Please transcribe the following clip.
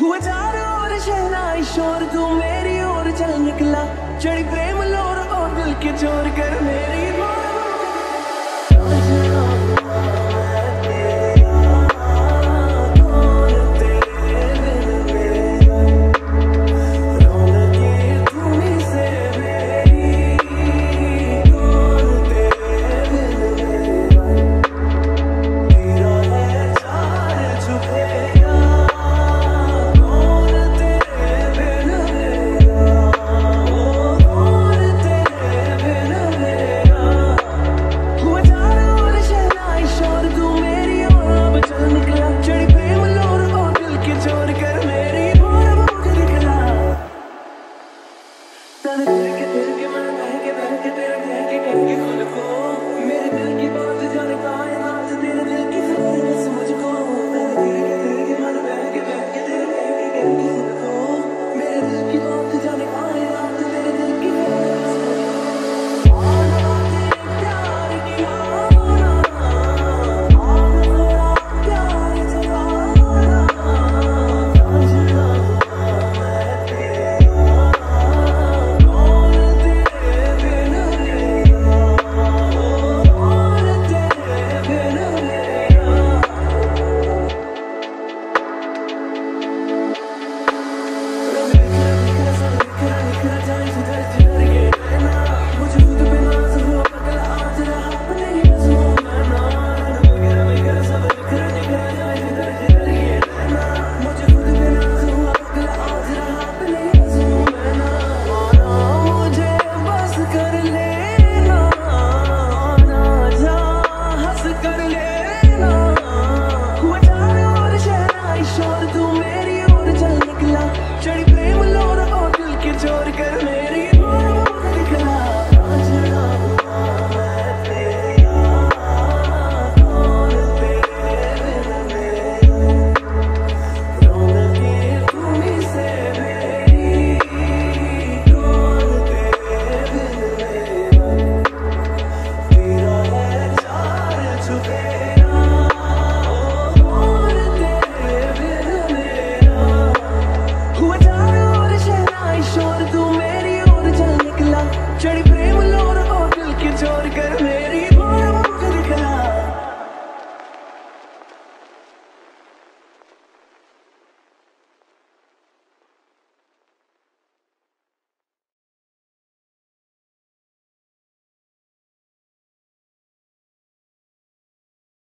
हुआ चारों ओर शहरा शोर, तू मेरी ओर चल निकला। चढ़ प्रेम लोर और दिल के चोर, कर मेरी